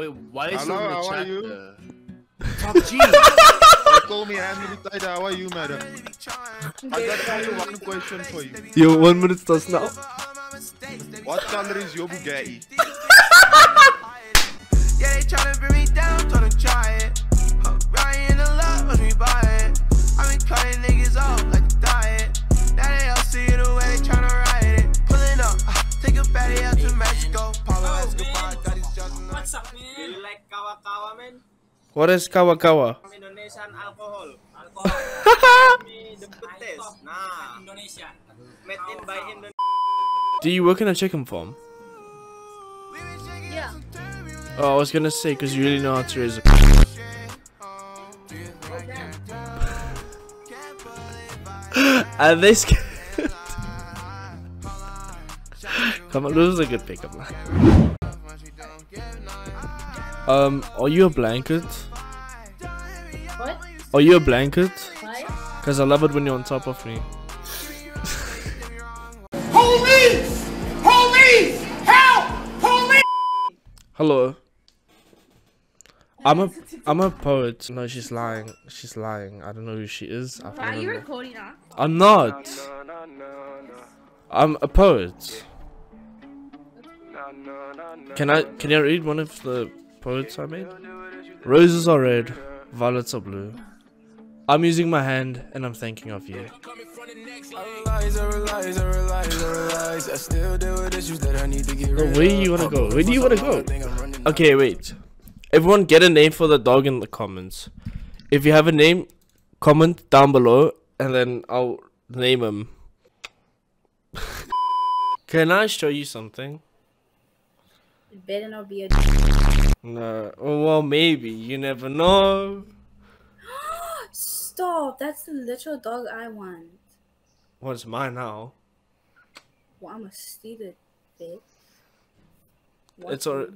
Wait, why is Hello, it in the how are you? there? Top G. You call me Anthony Tide, how are you, madam? I got only one question for you. Yo, one minute starts now. What color is your Bugatti? Yeah, they tryna bring me down, told them try it. Huh, Ryan in the lot, watch me buy it. I been cutting niggas off like What is kawa kawa? Indonesian alcohol. Alcohol. The best. Nah. Indonesia. Made in by Indonesia. Do you work in a chicken farm? Yeah. Oh, I was gonna say, because you really know how to raise a. Are they scared? Come on, this was a good pickup line. Um, are you a blanket? What? Are you a blanket? Why? Cause I love it when you're on top of me. Police! Police! Help! Police! Hello. I'm a I'm a poet. No, she's lying. She's lying. I don't know who she is. I've Why are you recording now? I'm not. I'm a poet. Can I can you read one of the poets I made? Roses are red, violets are blue. I'm using my hand and I'm thinking of you. No, where do you wanna go? Where do you wanna go? Okay, wait. Everyone get a name for the dog in the comments. If you have a name, comment down below and then I'll name him. Can I show you something? It better not be a. No. Well, maybe. You never know. Stop! That's the literal dog I want. What's mine now? Well, I'ma steal it, bitch. What It's alright.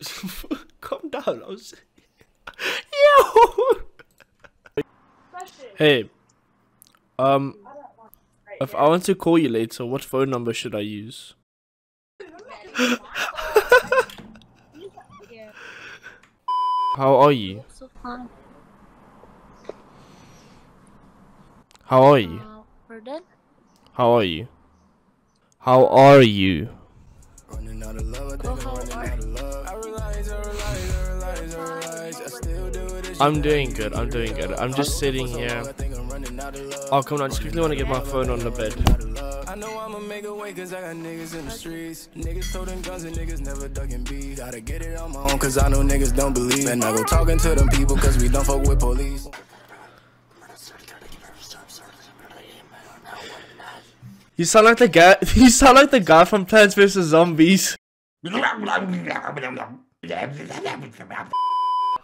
Calm down. I was. Yo. Hey. Um. If I want to call you later, what phone number should I use? How are you? So fun. How are you? Uh, pardon? How are you? How are you? Oh, how are I'm doing good. I'm doing good. I'm just sitting here. Oh, come on. I just quickly want to get my phone on the bed. I know I'ma make a way cause I got niggas in the streets. Niggas toting guns and niggas never ducking beat. Gotta get it on my own cause I know niggas don't believe. And I go talking to them people cause we don't fuck with police. You sound like the guy. You sound like the guy from Plants vs Zombies.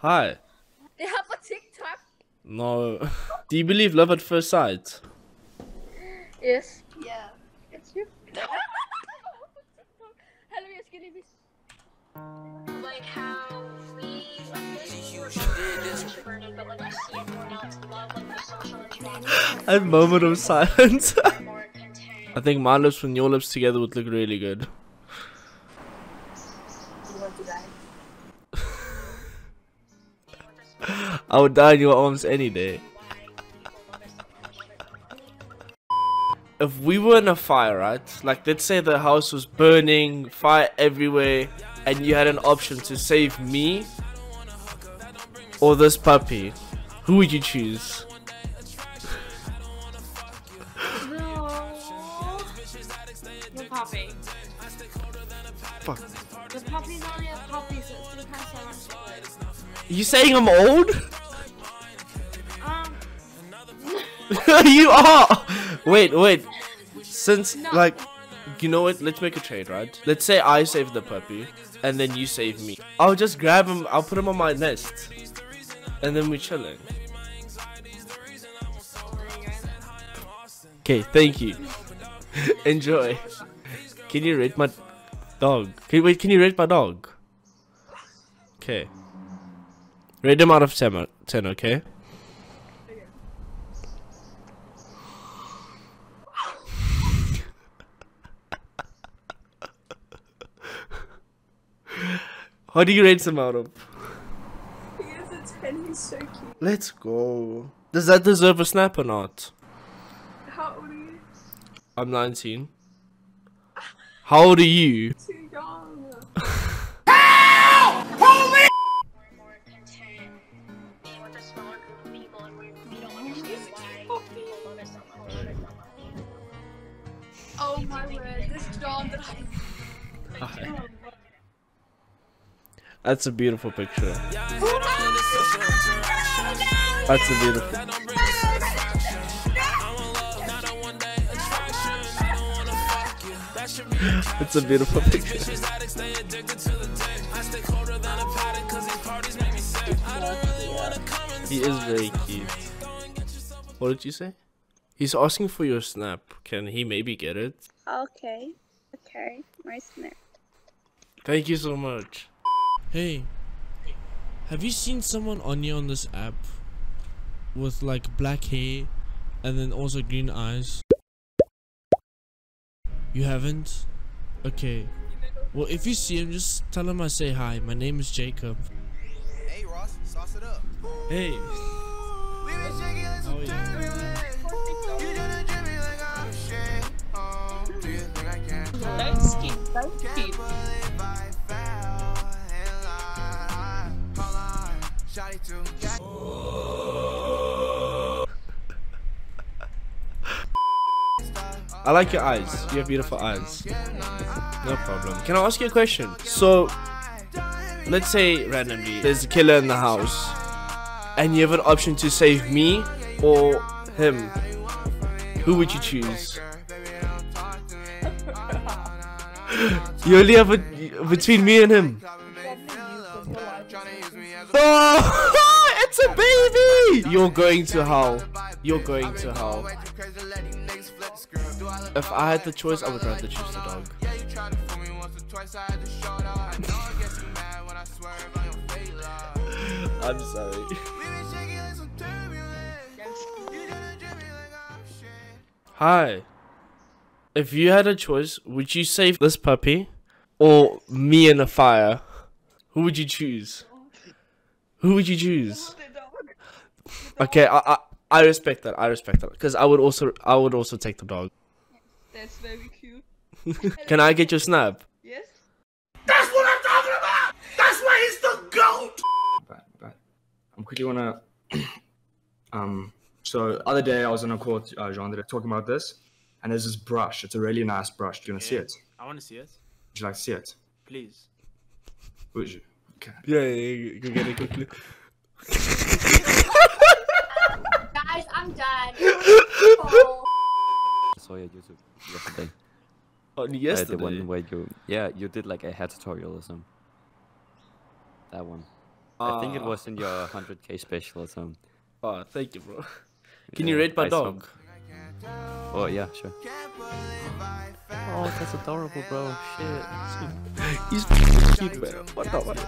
Hi. They have a TikTok. No. Do you believe love at first sight? Yes. Yeah. It's you. Hello, yes, can you? Like how we but like I see everyone else love like the social interaction. A moment of silence. I think my lips and your lips together would look really good. You want to die? I would die in your arms any day. If we were in a fire, right? Like, let's say the house was burning, fire everywhere, and you had an option to save me or this puppy, who would you choose? The puppy. Fuck. The puppy's only a puppy, so it depends how much it You saying I'm old? Um, you are. Wait, wait. Since like, you know what? Let's make a trade, right? Let's say I save the puppy, and then you save me. I'll just grab him. I'll put him on my nest, and then we're chilling. Okay, thank you. Enjoy. Can you rate my dog? Can you, wait? Can you rate my dog? Okay. Rate him out of 10, 10 okay? How do you rate him out of? He is a 10, he's so cute. Let's go. Does that deserve a snap or not? How old are you? I'm 19. How old are you? Too young. We're more content being with a smaller group of people and we, we don't understand why people love us so much. Oh my word, this John that I. That's a beautiful picture. That's a beautiful. It's a beautiful picture. He is very cute. What did you say? He's asking for your snap. Can he maybe get it? Okay. Okay. My snap. Thank you so much. Hey, have you seen someone on here on this app with like black hair and then also green eyes? You haven't? Okay. Well, if you see him, just tell him I say hi. My name is Jacob. Hey, Ross, sauce it up. Hey. We been shaking like How some oh, I like your eyes. You have beautiful eyes. No problem. Can I ask you a question? So, let's say randomly there's a killer in the house, and you have an option to save me or him. Who would you choose? You only have a between me and him. Oh, it's a baby! You're going to hell. You're going to hell. If I had the choice, I would rather choose the dog. I'm sorry. Hi. If you had a choice, would you save this puppy or me in a fire? Who would you choose? Who would you choose? Okay, I I, I respect that. I respect that because I would also I would also take the dog. That's very cute. Can I get your snap? Yes? That's what I'm talking about. That's why he's the goat. But but I'm quickly wanna um so other day I was on a call to uh, Jean that talking about this and there's this brush. It's a really nice brush. Do you wanna see it? I want to see it. Would you like to see it? Please. Would you? Okay. Yeah, yeah, yeah. Go get it quickly. Guys, I'm done. oh. saw your YouTube yesterday. On Uh, the one where you, yeah, you did like a hair tutorial or something. That one. I think it Ah. was in your 100k special or something. Oh, thank you, bro. Can you Yeah, rate my I saw- dog? Oh yeah, sure. Oh, that's adorable, bro. Shit. He's cute, man. What the what?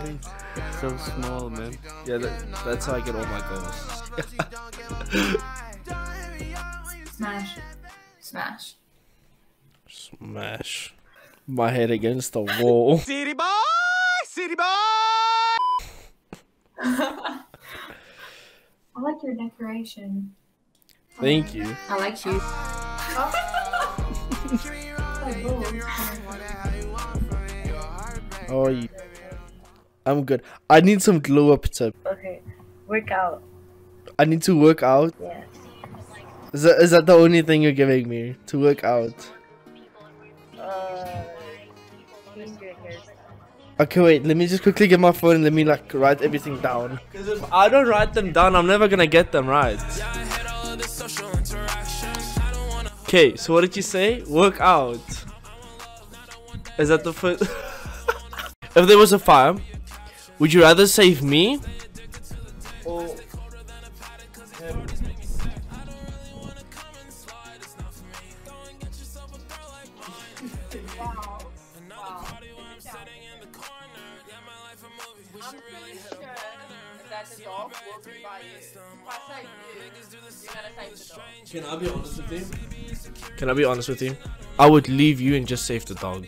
So small, man. Yeah, that, that's how I get all my goals. Smash. Smash. Smash my head against the wall. City boy! City boy! I like your decoration. Thank you. I like you. How are you? I'm good. I need some glow up tip. Okay. Work out. I need to work out. Yes. Is that is that the only thing you're giving me to work out? Uh. Change your hairstyle. Okay, wait. Let me just quickly get my phone and let me like write everything down. Because if I don't write them down, I'm never gonna get them right. Okay, so what did you say? Work out. Is that the first? if there was a fire, would you rather save me or him? I'm pretty sure that the dog will be by you. If I say you, you're gonna save the dog. Can I be honest with you? Can I be honest with you? I would leave you and just save the dog.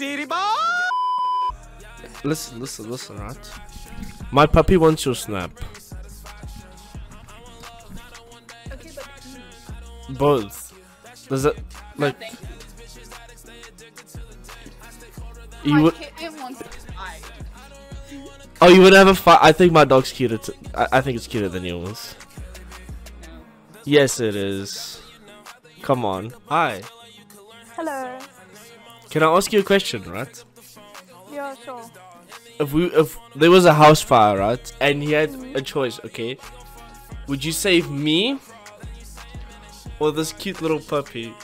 City boy. Listen, listen, listen, right? My puppy wants your snap. Okay, but Both. Does it like nothing. you would? kitten wants to die. Oh, you would have a fight. I think my dog's cuter. T- I, I think it's cuter than yours. Yes, it is. Come on. Hi. Hello. Can I ask you a question, right? Yeah, sure. If we if there was a house fire, right, and he had mm-hmm. a choice, okay, would you save me or this cute little puppy?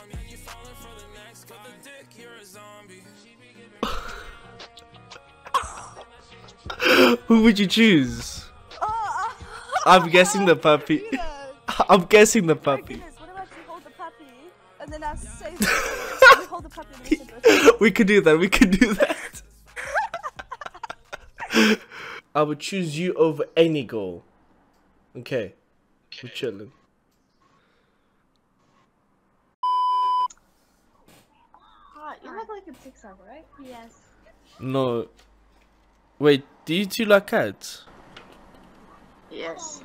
Who would you choose? I'm guessing the puppy. I'm guessing the puppy. What about you hold the puppy and then I say you hold the puppy and then sit with we could do that. We could do that. I would choose you over any goal. Okay. We're chilling. Hi, you have like a TikTok, right? Yes. No. Wait, do you two like cats? Yes.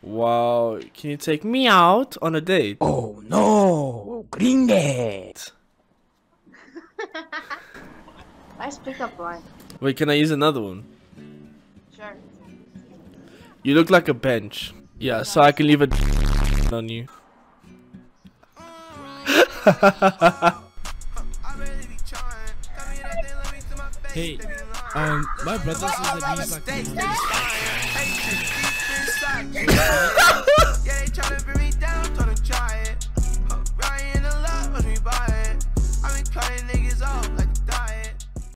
Wow. Can you take me out on a date? Oh no. Green date. Nice pickup line. Wait, can I use another one? Sure. You look like a bench. Yeah, so I can leave a on you. Hey, um, my brother says that he's like.